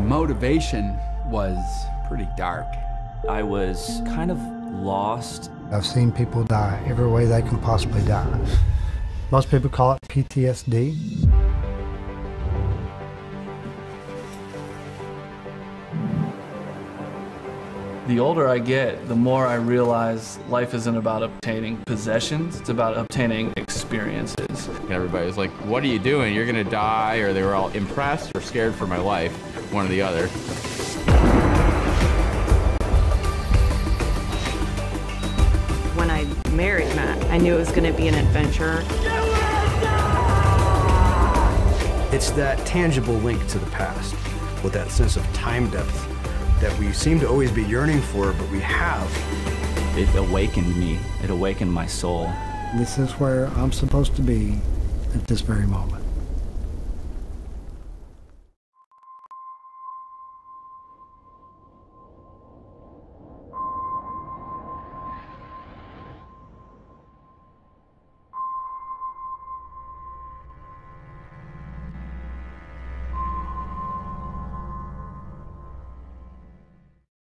My motivation was pretty dark. I was kind of lost. I've seen people die every way they can possibly die. Most people call it PTSD. The older I get, the more I realize life isn't about obtaining possessions, it's about obtaining experiences. Everybody was like, what are you doing? You're gonna die, or they were all impressed or scared for my life, one or the other. When I married Matt, I knew it was going to be an adventure. It's that tangible link to the past, with that sense of time depth that we seem to always be yearning for, but we have. It awakened me, it awakened my soul. This is where I'm supposed to be at this very moment.